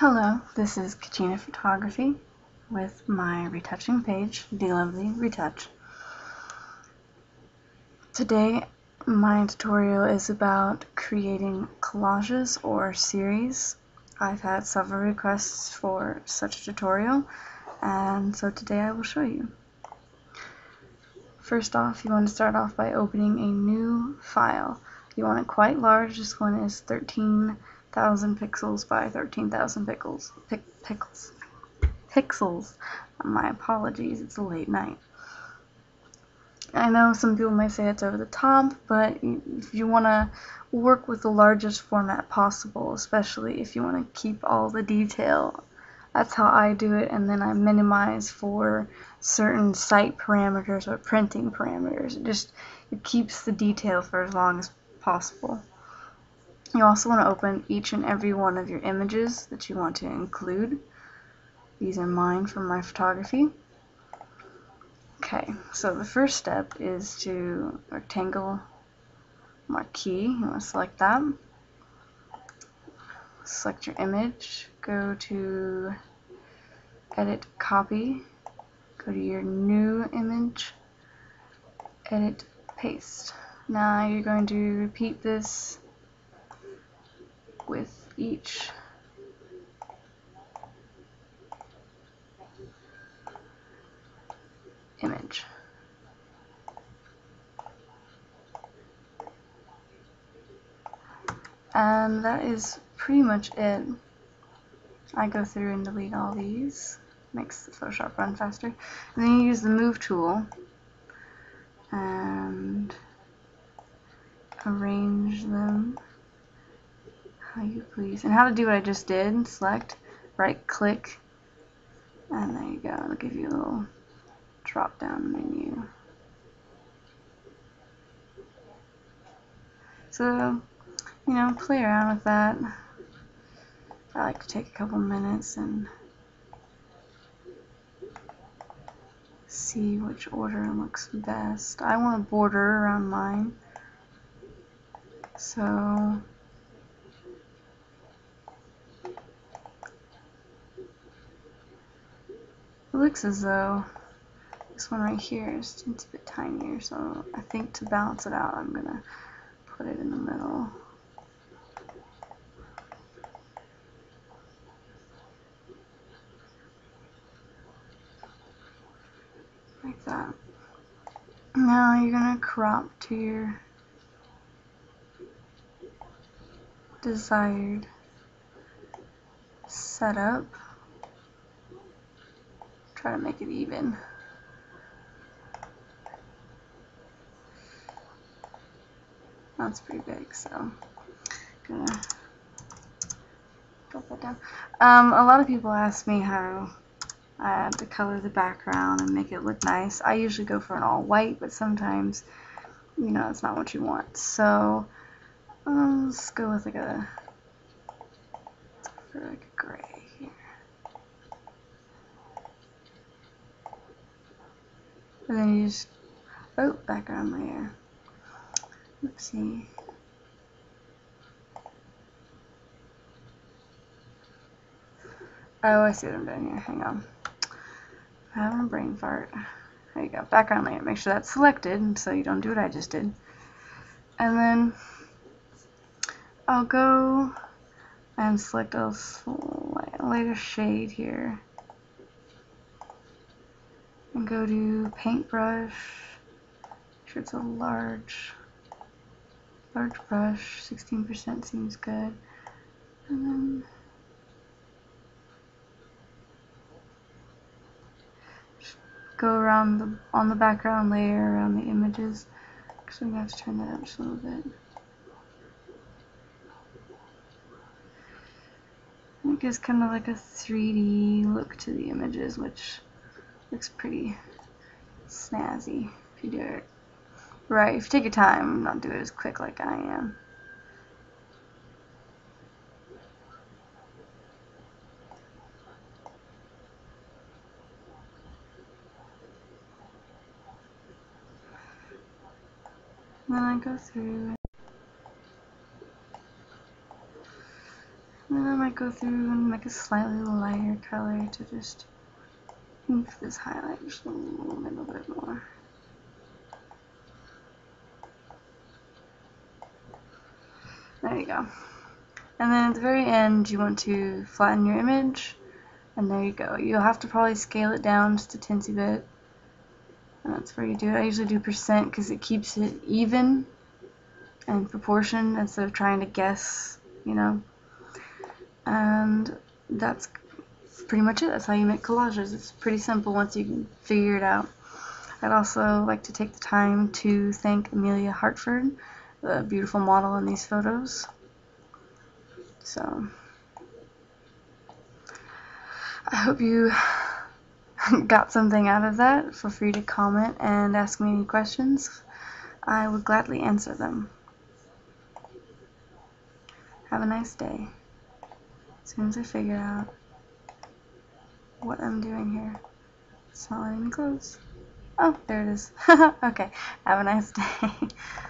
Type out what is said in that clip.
Hello, this is Katchina Photography with my retouching page, The Lovely Retouch. Today my tutorial is about creating collages or series. I've had several requests for such a tutorial and so today I will show you. First off, you want to start off by opening a new file. You want it quite large. This one is 13,000 pixels by 13,000 pixels. Pic pickles. Pixels. My apologies, it's a late night. I know some people may say it's over the top, but if you want to work with the largest format possible, especially if you want to keep all the detail that's how I do it, and then I minimize for certain site parameters or printing parameters. It just it keeps the detail for as long as possible. You also want to open each and every one of your images that you want to include. These are mine from my photography. Okay, so the first step is to rectangle marquee. You want to select that. Select your image, go to edit copy, go to your new image, edit paste. Now you're going to repeat this with each image. And that is pretty much it. I go through and delete all these makes the Photoshop run faster. And then you use the move tool and arrange them you please. And how to do what I just did, select, right click, and there you go. It'll give you a little drop down menu. So, you know, play around with that. I like to take a couple minutes and see which order looks best. I want a border around mine. So looks as though this one right here is a bit tinier, so I think to balance it out I'm gonna put it in the middle. like that. Now you're to crop to your desired setup. Try to make it even. That's pretty big, so gonna drop that down. Um, a lot of people ask me how I uh, to color the background and make it look nice. I usually go for an all white, but sometimes, you know, it's not what you want. So, um, let's go with like a, like a gray here. And then you just, oh, background layer. Oopsie. Oh, I see what I'm doing here. Hang on I having a brain fart. There you go. Background layer. Make sure that's selected so you don't do what I just did. And then I'll go and select a lighter shade here. Go to paintbrush. Sure it's a large large brush. 16% seems good. And then go around the, on the background layer around the images. So I'm to have to turn that up just a little bit. it gives kind of like a 3D look to the images, which looks pretty snazzy if you do it right. If you take your time, not do it as quick like I am. then I go through and then I might go through and make a slightly lighter color to just move this highlight just a little bit more. There you go. And then at the very end, you want to flatten your image, and there you go. You'll have to probably scale it down just a teensy bit. And that's where you do it. I usually do percent because it keeps it even and proportion instead of trying to guess, you know. And that's pretty much it. That's how you make collages. It's pretty simple once you can figure it out. I'd also like to take the time to thank Emelia Hartford, the beautiful model in these photos. So, I hope you got something out of that. Feel free to comment and ask me any questions. I would gladly answer them. Have a nice day. As soon as I figure out what I'm doing here. It's not. Oh, there it is. okay. Have a nice day.